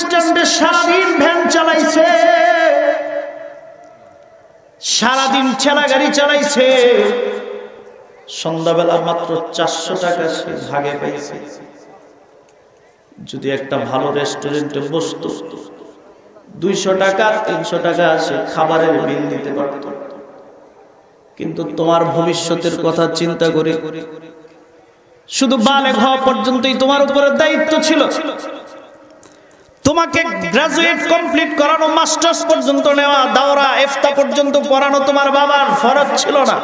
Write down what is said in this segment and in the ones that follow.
স্ট্যান্ডে সারাদিন ভ্যান চালাইছে। সারাদিন ঠেলা গাড়ি চালাইছে। সন্ধ্যাবেলা মাত্র চারশো টাকা সে ভাগে পাইছে যদি একটা ভালো রেস্টুরেন্টে বসতো, দুইশো টাকা, তিনশো টাকা সে খাবারের বিল দিতে পারত। কিন্তু তোমার ভবিষ্যতের কথা চিন্তা করে, শুধু বালে হওয়া পর্যন্তই তোমার উপরে দায়িত্ব ছিল। তোমাকে গ্রাজুয়েট কমপ্লিট করানো মাস্টার্স পর্যন্ত নেওয়া, দাওরা, এফতা পর্যন্ত পড়ানো তোমার বাবার ফরজ ছিল না।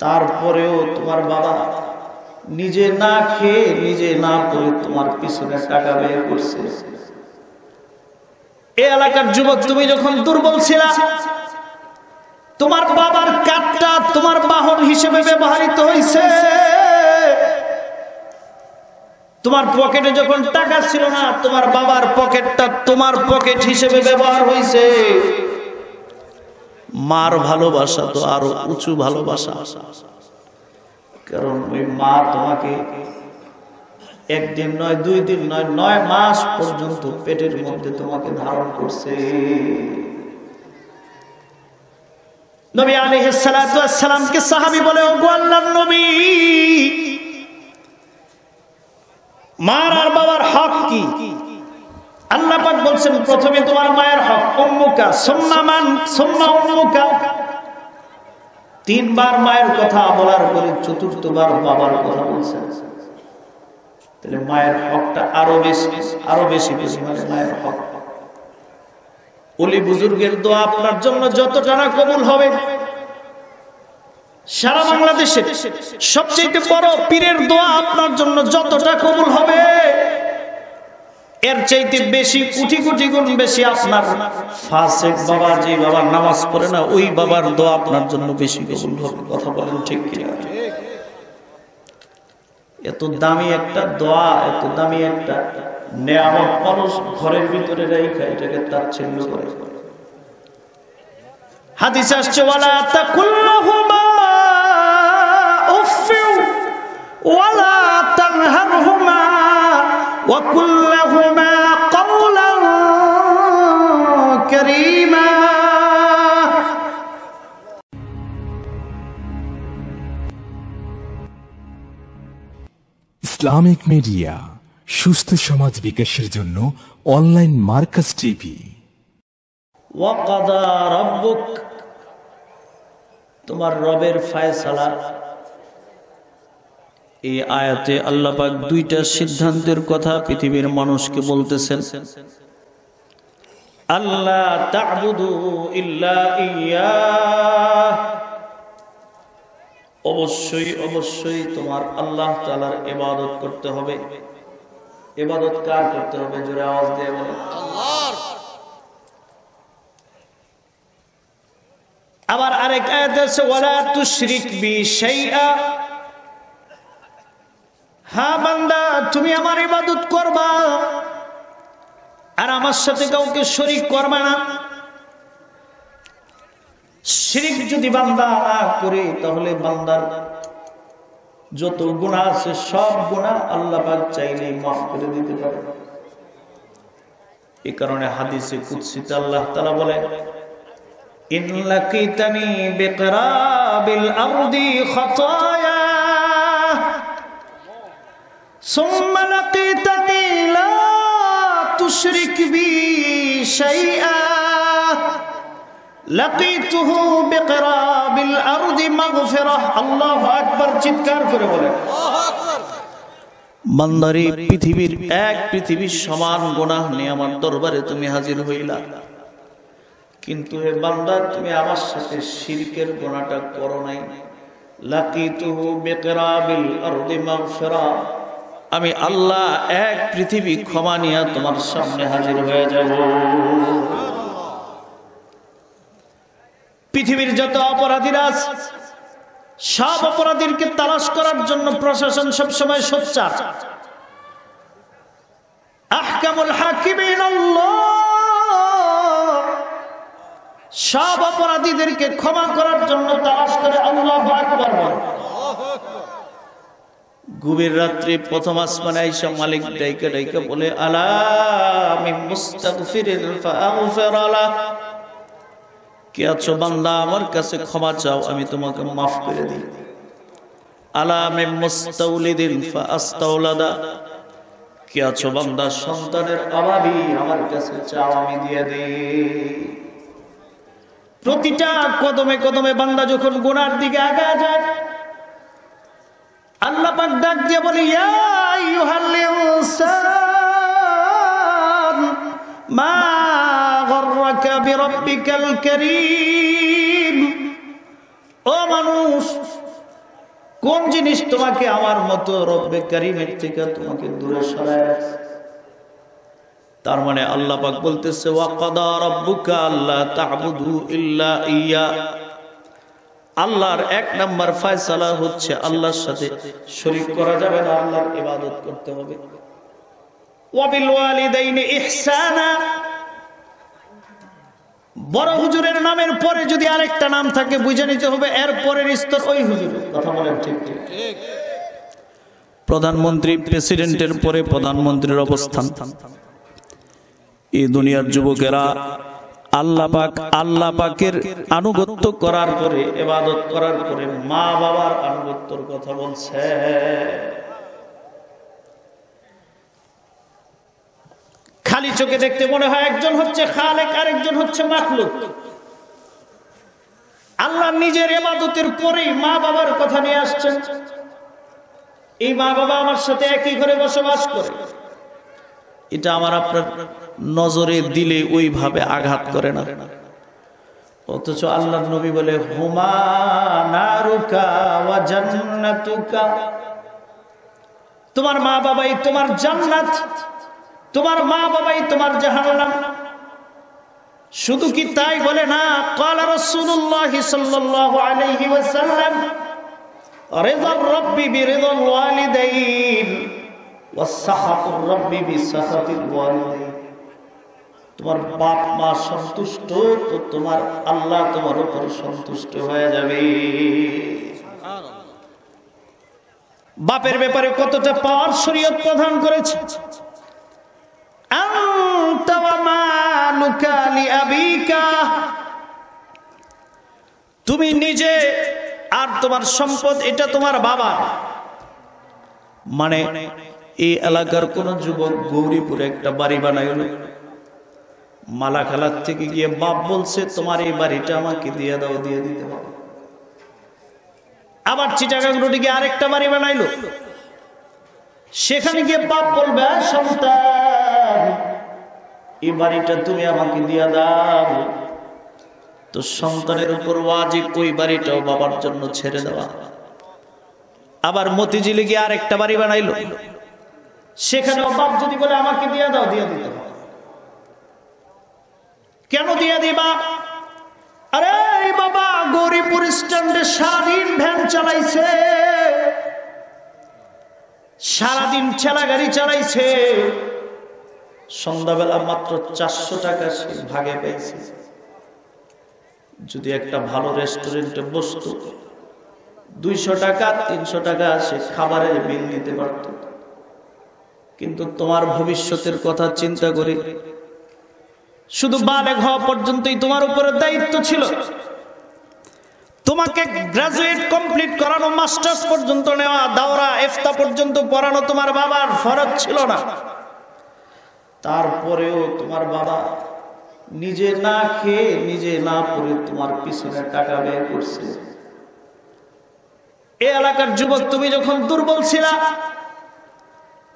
তারপরেও তোমার বাবা নিজে না খেয়ে নিজে না পড়ে তোমার পিছনে টাকা ব্যয় করছে। এ এলাকার যুবক, তুমি যখন দুর্বল ছিলা, তোমার বাবার কাঠটা তোমার বাহন হিসেবে ব্যবহৃত হয়েছে তোমার পকেটে যখন টাকা ছিল না, তোমার বাবার পকেটটা তোমার পকেট হিসেবে ব্যবহার হয়েছে মার ভালোবাসা তো আরও উঁচু ভালোবাসা। কারণ ওই মা তোমাকে একদিন নয়, দুই দিন নয় নয় মাস পর্যন্ত পেটের মধ্যে তোমাকে ধারণ করছে। নবী ওয়াস সালামকে সাহাবী বলে ও গো আল্লাহর নবী মার আর বাবার হক কি? আল্লাহ পাক বলছেন, প্রথমে তোমার মায়ের হক, উম্মুকা, সুম্মা মান, সুম্মা উম্মুকা। তিনবার মায়ের কথা বলার পরে চতুর্থবার বাবার কথা বলছেন। তাহলে মায়ের হকটা আরও বেশি আরও বেশি পরিমাণে মায়ের হক। ওলি বুজুর্গের দোয়া আপনার জন্য যতটা না কবুল হবে সারা বাংলাদেশে সবচেয়ে বড় পীরের দোয়া আপনার জন্য যতটা কবুল হবে, এর চাইতে বেশি কোটি কোটি গুণ বেশি আপনার ফাসেক বাবা যে বাবার নামাজ পড়ে না, ওই বাবার দোয়া আপনার জন্য বেশি কবুল হবে, কথা বলেন ঠিক কিনা? এত দামি একটা দোয়া, এত দামি একটা নেয়ামত মানুষ ঘরের ভিতরে রেখে এটাকে তাচ্ছিল্য করে। হাদিস আসছে ওয়ালা তাকুল্লাহুমা ওয়ালা ইসলামিক মিডিয়া সুস্থ সমাজ বিকাশের জন্য অনলাইন মার্কাস টিভি। ওয়াকাদা তোমার রবের ফায়সালা। এই আয়াতে আল্লাহ পাক দুইটা সিদ্ধান্তের কথা পৃথিবীর মানুষকে বলতেছেন। আল্লাহ ইয়্যাহ অবশ্যই অবশ্যই তোমার আল্লাহ তাআলার ইবাদত করতে হবে। এবাদত কার করতে হবে? জোরে আওয়াজ আবার আছে ওয়ালা তুশরিক বি শাইআ। হ্যাঁ বান্দা, তুমি আমার ইবাদত করবা। আর আমার সাথে কাউকে শরিক করবা না। শিরিক যদি বান্দা না করে, তাহলে বান্দার যত গুণা আছে, সব গুণা আল্লাহ পাক চাইলে মাফ করে দিতে পারে। এই কারণে হাদিসে কুৎসিতে আল্লাহ তাআলা বলে إن لقيتني بقراب الأرض خطايا ثم لقيتني لا تشرك بي شيئا لقيته بقراب الأرض مغفرة الله أكبر চিৎকার করে বলে বান্দারি পৃথিবীর এক পৃথিবীর সমান গুনাহ নিয়ে আমার দরবারে তুমি হাজির হইলা কিন্তু হে বান্দা, তুমি আমার সাথে শিরকের গোনাটা করো নাই। আমি আল্লাহ এক পৃথিবী ক্ষমা নিয়ে তোমার সামনে হাজির হয়ে যাব। পৃথিবীর যত অপরাধীরা সব অপরাধীকে তালাশ করার জন্য প্রশাসন সবসময় সোচ্চার। আহকামুল হাকিমিন আল্লাহ সব অপরাধীদেরকে ক্ষমা করার জন্য তালাশ করে আল্লাহ আকবার গভীর রাত্রি প্রথম আসমানে আইসা মালিক ডাইকা ডাইকা বলে, আলা কে আছো বান্দা, আমার কাছে ক্ষমা চাও, আমি তোমাকে মাফ করে দিই। আলা সন্তানের অভাবী আমার কাছে চাও, আমি দিয়ে দিই। প্রতিটা কদমে কদমে বান্দা যখন গোনার দিকে আগা যায়, আল্লাহ ডাক দিয়ে বলি ও মানুষ, কোন জিনিস তোমাকে আমার মতো রব্বে কারিমের থেকে তোমাকে দূরে সরায় রাখছে? তার মানে আল্লাহ পাক বলতেছে আল্লাহর এক নাম্বার ফয়সালা হচ্ছে আল্লাহর সাথে শরীক করা যাবে না, আল্লাহর ইবাদত করতে হবে। বড় হুজুরের নামের পরে যদি আরেকটা নাম থাকে, বুঝে নিতে হবে, এর পরের স্তর ওই হুজুরের কথা বলেন ঠিক ঠিক প্রধানমন্ত্রী, প্রেসিডেন্টের পরে প্রধানমন্ত্রীর অবস্থান। এই দুনিয়ার যুবকেরা আল্লাহ পাক, আল্লাহ পাকের আনুগত্য করার পরে এবাদত করার পরে মা বাবার আনুগত্যর কথা বলছে। খালি চোখে দেখতে মনে হয় একজন হচ্ছে খালেক, আরেকজন হচ্ছে মাখলুক। আল্লাহ নিজের এবাদতের পরেই মা বাবার কথা নিয়ে আসছেন। এই মা বাবা আমার সাথে একই ঘরে বসবাস করে। এটা আমার আপনার নজরে দিলে ওইভাবে আঘাত করে না। অথচ আল্লাহ নবী বলে, হুমা তোমার মা বাবাই তোমার জান্নাত, তোমার মা বাবাই তোমার জাহান্নাম। শুধু কি তাই বলে না কলা রসুল্লাহ সাল্লাল্লাহু আলাইহি ওয়াসাল্লাম, রিদার রব্বি বিরিদাল ওয়ালিদাইন। তোমার বাপ মা সন্তুষ্ট, তো তোমার আল্লাহ তোমার উপর সন্তুষ্ট হয়ে যাবে। বাপের ব্যাপারে কতটা পাওয়ার শরীয়ত প্রধান করেছে? তুমি নিজে আর তোমার সম্পদ, এটা তোমার বাবা মানে এই এলাকার কোন যুবক গৌরীপুরে একটা বাড়ি বানাইল। মালাখালার থেকে গিয়ে বাপ বলছে, তোমার এই বাড়িটা আমাকে দিয়ে দাও, দিয়ে দিতে হবে। আবার চিটাগাং রোডে গিয়ে আরেকটা বাড়ি বানাইলো। সেখানে গিয়ে বাপ বলবে সন্তান, এই বাড়িটা তুমি আমাকে দিয়ে দাও। তো সন্তানের উপর ওয়াজিব, ওই বাড়িটাও বাবার জন্য ছেড়ে দেওয়া। আবার মতিঝিলে গিয়ে আরেকটা বাড়ি বানাইলো। সেখানেও বাপ যদি বলে আমাকে দিয়ে দাও, দিয়ে দিতে কেন দিয়ে দিবা? আরে বাবা গৌরীপুর স্ট্যান্ডে সারাদিন ভ্যান চালাইছে। সারাদিন ঠেলা গাড়ি চালাইছে। সন্ধ্যাবেলা মাত্র চারশো টাকা সে ভাগে পেয়েছে। যদি একটা ভালো রেস্টুরেন্টে বসতো, দুইশো টাকা, তিনশো টাকা সে খাবারের বিল দিতে পারত। কিন্তু তোমার ভবিষ্যতের কথা চিন্তা করে। শুধু বালেগ হওয়া পর্যন্তই তোমার উপরে দায়িত্ব ছিল। তোমাকে গ্রাজুয়েট কমপ্লিট করানো মাস্টার্স পর্যন্ত নেওয়া, দাওরা এফতা পর্যন্ত পড়ানো তোমার বাবার ফরজ ছিল না। তারপরেও তোমার বাবা নিজে না খেয়ে, নিজে না পড়ে তোমার পিছনে টাকা ব্যয় করছে। এ এলাকার যুবক, তুমি যখন দুর্বল ছিলা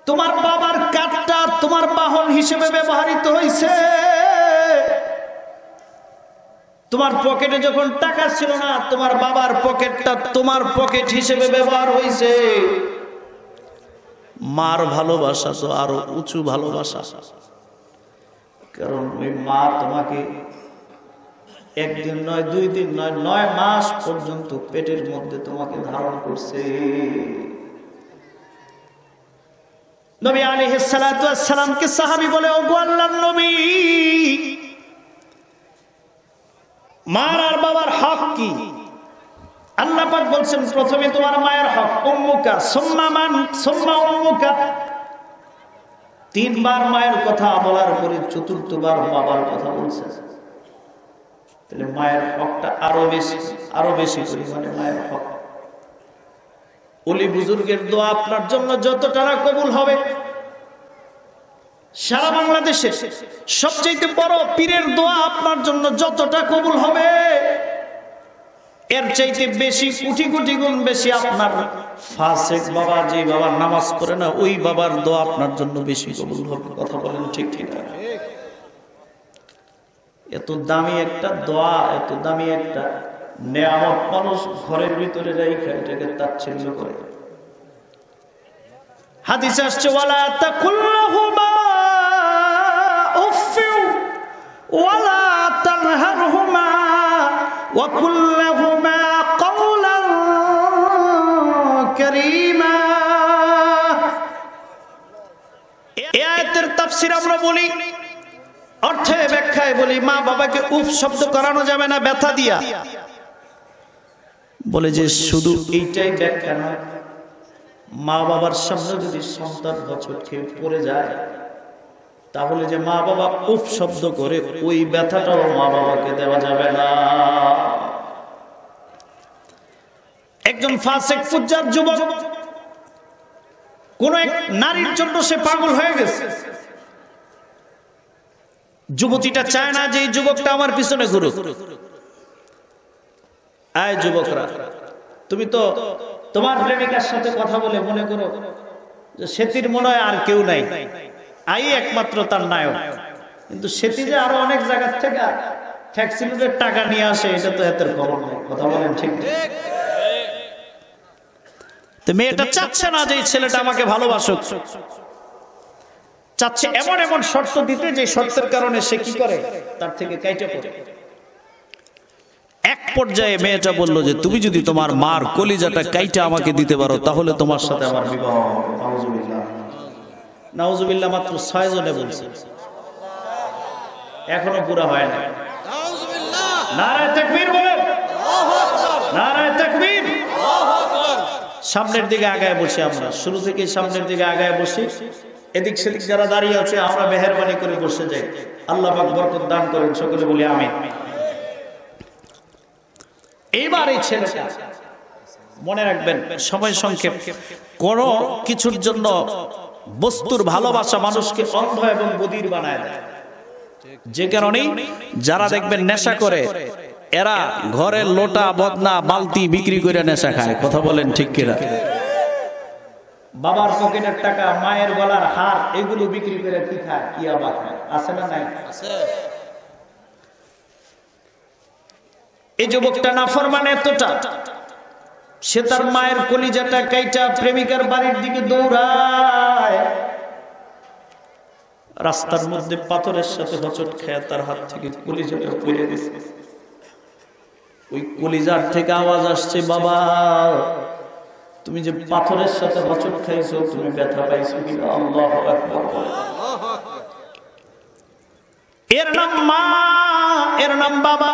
তোমার বাবার কাঠটা তোমার বাহন হিসেবে ব্যবহৃত হয়েছে। তোমার পকেটে যখন টাকা ছিল না, তোমার বাবার পকেটটা তোমার পকেট হিসেবে ব্যবহার হয়েছে। মার ভালোবাসা তো আরও উঁচু ভালোবাসা। কারণ ওই মা তোমাকে একদিন নয়, দুই দিন নয় নয় মাস পর্যন্ত পেটের মধ্যে তোমাকে ধারণ করছে। নবী আলাইহিস সালাতু ওয়াস সালামকে সাহাবী বলে, ওগো আল্লাহর নবী, মার আর বাবার হক কি? আল্লাহ পাক বলছেন, প্রথমে তোমার মায়ের হক, উম্মুকা, সুম্মা উম্মুকা। তিনবার মায়ের কথা বলার পরে চতুর্থবার বাবার কথা বলছে। তাহলে মায়ের হকটা আরও বেশি আরও বেশি পরিমাণে মায়ের হক। অলি বুজুর্গের দোয়া আপনার জন্য যতটা না কবুল হবে। সারা বাংলাদেশে সবচেয়ে বড় পীরের দোয়া আপনার জন্য যতটা কবুল হবে, এর চাইতে বেশি কোটি কোটি গুণ বেশি আপনার ফাসেক বাবা যে বাবার নামাজ পড়ে না, ওই বাবার দোয়া আপনার জন্য বেশি কবুল হবে। কথা বলেন ঠিক ঠিক এত দামি একটা দোয়া, এত দামি একটা নেয়ামত মানুষ ঘরের ভিতরে রেখে এটাকে তাচ্ছিল্য করে। হাদিস আসছে, ওয়ালা তাকুল্লাহুমা উফিউ, ওয়ালা তানহারহুমা ওয়া কুল্লাহুমা কওলান কারীমা। এই আয়াতের তাফসীর আমরা বলি, অর্থে ব্যাখ্যায় বলি, মা বাবাকে উফ শব্দ করানো যাবে না, ব্যথা দিয়া। বলে যে শুধু এইটাই ব্যাখ্যা নয় মা বাবার সামনে যদি সন্তান বছর খেয়ে পড়ে যায় তাহলে যে মা বাবা উফ শব্দ করে ওই ব্যথাটাও মা বাবাকে দেওয়া যাবে না। একজন ফাসেক ফুজ্জার যুবক কোন এক নারীর জন্য সে পাগল হয়ে গেছে। যুবতীটা চায় না যে এই যুবকটা আমার পিছনে ঘুরুক। আয় যুবকরা, তুমি তো তোমার প্রেমিকার সাথে কথা বলে মনে করো যে সেতির মনে হয় আর কেউ নাই। আই একমাত্র তার নায়ক। কিন্তু সেতি যে আরও অনেক জায়গার থেকে ফ্যাক্সিলিটির টাকা নিয়ে আসে, এটা তো এতের খবর কথা বলেন ঠিক তো মেয়েটা চাচ্ছে না যে ছেলেটা আমাকে ভালোবাসুক। চাচ্ছে এমন এমন শর্ত দিতে যে শর্তের কারণে সে কি করে? তার থেকে কাইটে পড়ে। এক পর্যায়ে মেয়েটা বলল যে, তুমি যদি তোমার মার কলিজাটা কাইটা আমাকে দিতে পারো, তাহলে তোমার সাথে আমার বিবাহ মাত্র ছয় জনে বলছে। এখনও পুরা হয় না সামনের দিকে আগায় বসি আমরা। শুরু থেকে সামনের দিকে আগায় বসি। এদিক সেদিক যারা দাঁড়িয়ে আছে, আমরা মেহরবানি করে বসে যাই। আল্লাহ বরকত দান করেন, সকলে বলি আমি এইবার এই ছেলেটা মনে রাখবেন, সময় সংক্ষেপ। কোন কিছুর জন্য বস্তুর ভালোবাসা মানুষকে অন্ধ এবং বদির বানায় দেয় যে কারণেই যারা দেখবেন নেশা করে, এরা ঘরের লোটা, বদনা, বালতি বিক্রি করে নেশা খায়। কথা বলেন ঠিক কিনা? বাবার পকেটের টাকা, মায়ের গলার হার, এগুলো বিক্রি করে কি খায়? কি আবার আছে না নাই? এই যুবকটা না ফরমান এতটা। সে তার মায়ের কলিজাটা কাইটা প্রেমিকার বাড়ির দিকে দৌড়ায়। রাস্তার মধ্যে পাথরের সাথে হচট খেয়ে তার হাত থেকে কলিজাটা পড়ে দিছে। ওই কলিজার থেকে আওয়াজ আসছে, বাবা, তুমি যে পাথরের সাথে হচট খাইছো, তুমি ব্যথা পাইছো আল্লাহ এর নাম মা, এর নাম বাবা।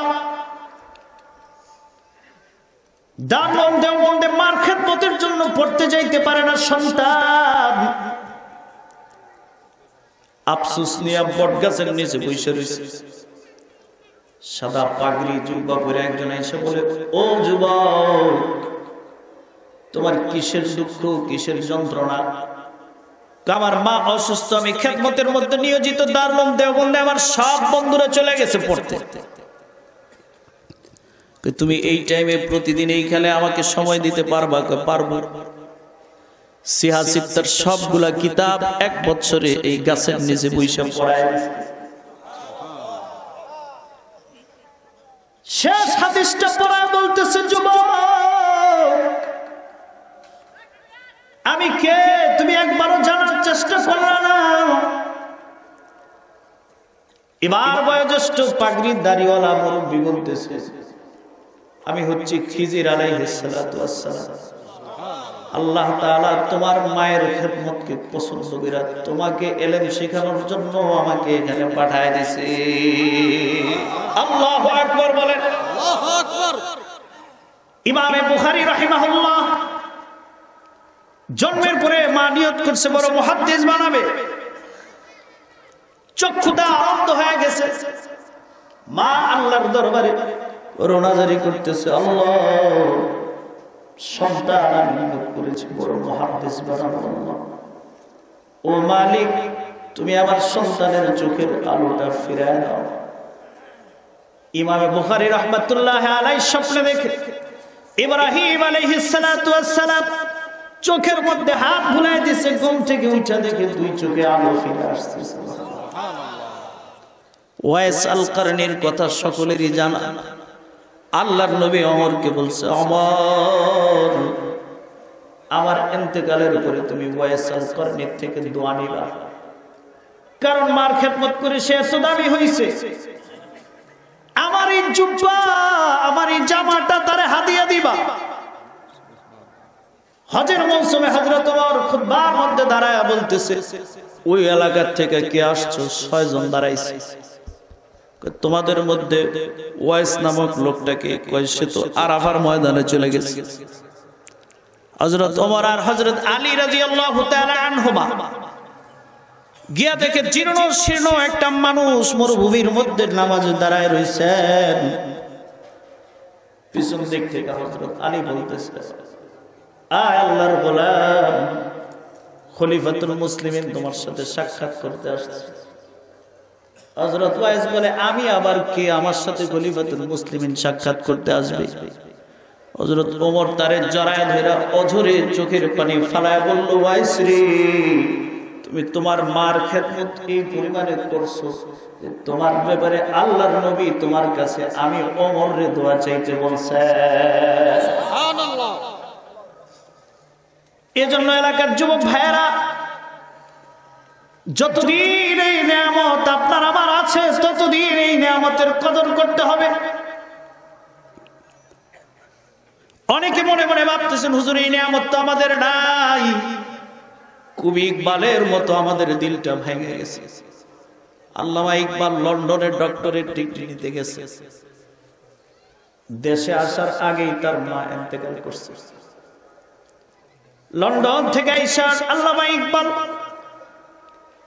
জন্য পড়তে যাইতে পারে না সন্তান। নিচে সাদা পাগড়ি যুবা পরে একজন এসে বলে, ও যুবক, তোমার কিসের দুঃখ, কিসের যন্ত্রণা? আমার মা অসুস্থ, আমি খেদমতের মধ্যে নিয়োজিত দারুণ দেওবন্দে আমার সব বন্ধুরা চলে গেছে পড়তে। তুমি এই টাইমে প্রতিদিন এইখানে আমাকে সময় দিতে পারবা পারব। সিহাসিত্তার সবগুলা কিতাব এক বছরে এই গাছের নিচে বৈশা পড়ায়। শেষ হাদিসটা পড়ায় বলতেছে, যুবক, আমি কে? তুমি একবারও জানার চেষ্টা করলে না। এবার বয়োজ্যেষ্ঠ পাগড়ির মুরব্বী বলতেছে আমি হচ্ছি খিজির আলাইহিসসালাম আল্লাহ তাআলা তোমার মায়ের খেদমতকে পছন্দ করে তোমাকে এলেম শেখানোর জন্য আমাকে এখানে পাঠায় দিয়েছে আল্লাহু আকবার বলেন। ইমামে বুখারি রাহিমাহুল্লাহ জন্মের পরে মা নিয়ত করছে বড় মহাদ্দেশ বানাবে। চক্ষুটা অন্ধ হয়ে গেছে। মা আল্লাহর দরবারে রোনাজারি করতেছে, আল্লাহ। সন্তান আমি করেছি, বড় আল্লাহ। ও মালিক, তুমি আমার সন্তানের চোখের আলোটা ফিরায় দাও। ইমামে বুখারী রহমাতুল্লাহ আলাই স্বপ্নে দেখে, ইব্রাহিম আলাইহিস সালাতু ওয়াস চোখের মধ্যে হাত ভুলাই দিছে, ঘুম থেকে উঠা দেখে দুই চোখে আলো ফিরে আসতেছে ওয়াইস আল কথা সকলেরই জানা। আল্লাহর নবী অমরকে বলছে, অমর, আমার এন্তেকালের উপরে তুমি ওয়াইস আল কারণের থেকে দোয়া নিবা। কারণ মার খেদমত করে সে এত দামি হয়েছে আমার এই জুব্বা, আমার এই জামাটা তারে হাদিয়া দিবা। হজের মৌসুমে হজরত খুতবার মধ্যে দাঁড়ায় বলতেছে, ওই এলাকার থেকে কে আসছো? ছয়জন দাঁড়াইছে। তোমাদের মধ্যে ওয়াইস নামক লোকটাকে কয় সে তো আরাফার ময়দানে চলে গেছে। হজরত ওমর আর হজরত আলী আনহুমা। গিয়া দেখে জীর্ণ শীর্ণ একটা মানুষ মরুভূমির মধ্যে নামাজে দাঁড়ায় রয়েছেন পিছন দিক থেকে হজরত আলী বলতেছে, আয় আল্লাহর খলিফাতুল মুসলিমিন তোমার সাথে সাক্ষাৎ করতে আসছে। হজরত ওয়াইস বলে আমি আবার কে? আমার সাথে খলিফাতুল মুসলিমিন সাক্ষাৎ করতে আসবে। হজরত ওমর তারে জড়ায় ধরে অঝরে চোখের পানি ফালায় বলল ওয়াইস রে তুমি তোমার মার খেদমত এই পরিমাণে করছ যে তোমার ব্যাপারে আল্লাহর নবী তোমার কাছে আমি ওমর রে দোয়া চাইতে বলছে। এজন্য এলাকার যুবক ভাইয়েরা যতদিন এই নিয়ামত আপনার আমার আছে, ততদিন এই নিয়ামতের কদর করতে হবে। অনেকে মনে মনে ভাবতেছেন, হুজুর, এই নিয়ামত তো আমাদের নাই। কবি ইকবালের মতো আমাদের দিলটা ভেঙে গেছে। আল্লামা ইকবাল লন্ডনের ডক্টরের ডিগ্রি নিতে গেছে। দেশে আসার আগেই তার মা এতেকাল করছে। লন্ডন থেকে আইসা আল্লামা ইকবাল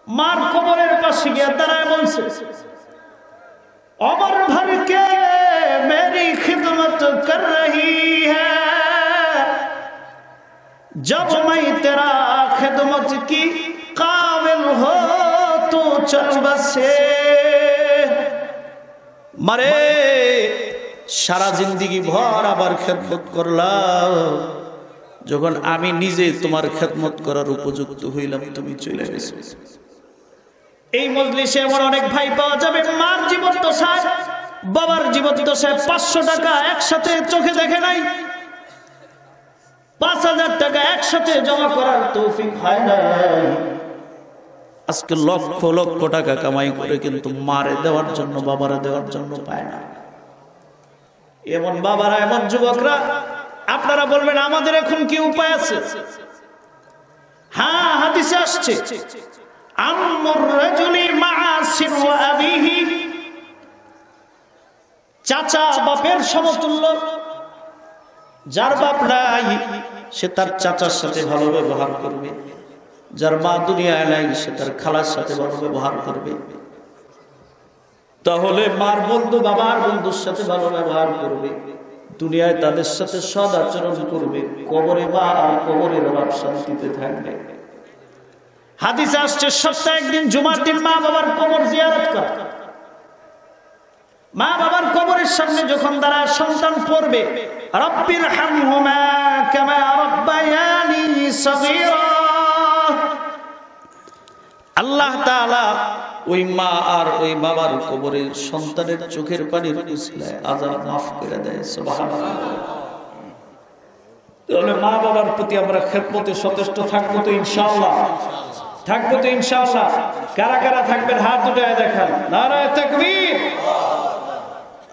মার কবরের পাশে গিয়া দাঁড়ায় বলছে, অমর ভর কে মে খিদমত কর রহি হব মাই তেরা খিদমত কি কাবিল হো তো চল বসে? মারে, সারা জিন্দগি ভর আবার খেদমত করলাম। যখন আমি নিজে তোমার খেদমত করার উপযুক্ত হইলাম, তুমি চলে গেছো এই মজলিসে এমন অনেক ভাই পাওয়া যাবে। মার জীবন তো দশায় বাবার জীবন দশায় পাঁচশো টাকা একসাথে চোখে দেখে নাই। পাঁচ হাজার টাকা একসাথে জমা করার তৌফিক হয় আজকে লক্ষ লক্ষ টাকা কামাই করে কিন্তু মারে দেওয়ার জন্য, বাবারা দেওয়ার জন্য পায় না। এমন বাবারা, এমন যুবকরা, আপনারা বলবেন, আমাদের এখন কি উপায় আছে? হ্যাঁ হাদিসে আসছে চাচা বাপের সমতুল্য, যার বাপ নাই, সে তার চাচার সাথে ভালো ব্যবহার করবে। যার মা দুনিয়ায় নাই, সে তার খালার সাথে ভালো ব্যবহার করবে। তাহলে মার বন্ধু, বাবার বন্ধুর সাথে ভালো ব্যবহার করবে। দুনিয়ায় তাদের সাথে সদ আচরণ করবে। কবরে মা আর কবরের অভাব শান্তিতে থাকবে। হাদিসে আসছে, সপ্তাহে একদিন জুমার দিন মা বাবার কবর জিয়ারত করা। মা বাবার কবরের সামনে যখন তারা সন্তান পড়বে, রব্বির হামহুমা কামা রব্বায়ানি সগীরা। আল্লাহ তাআলা ওই মা আর ওই বাবার কবরে সন্তানের চোখের পানির উসিলায় আযাব মাফ করে দেয়, সুবহানাল্লাহ। তাহলে মা বাবার প্রতি আমরা খেদমতে সচেষ্ট থাকব তো ইনশাআল্লাহ। থাকব তো ইনশাআল্লাহ। কারা কারা থাকবেন? হাত দুটো দেখান। নারায় তাকবীর!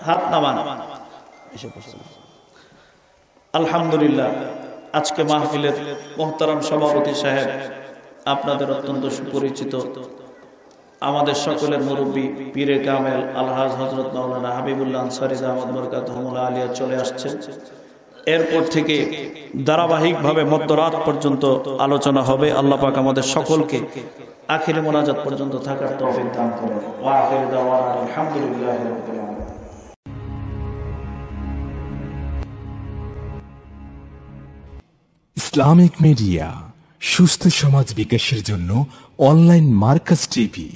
হাত নামান। আলহামদুলিল্লাহ, আজকে মাহফিলের মোহতারাম সভাপতি সাহেব আপনাদের অত্যন্ত সুপরিচিত। আমাদের সকলের মুরব্বী পীরে কামেল, আলহাজ হজরত মাওলানা হাবিবুল্লাহ আনসারি আহমদ বরকাত আলিয়া চলে আসছেন। এরপর থেকে ধারাবাহিকভাবে মধ্যরাত পর্যন্ত আলোচনা হবে। আল্লাহ পাক আমাদের সকলকে আখিরে মোনাজাত পর্যন্ত থাকার তৌফিক দান করেন। ইসলামিক মিডিয়া, সুস্থ সমাজ বিকাশের জন্য অনলাইন মার্কাস টিভি।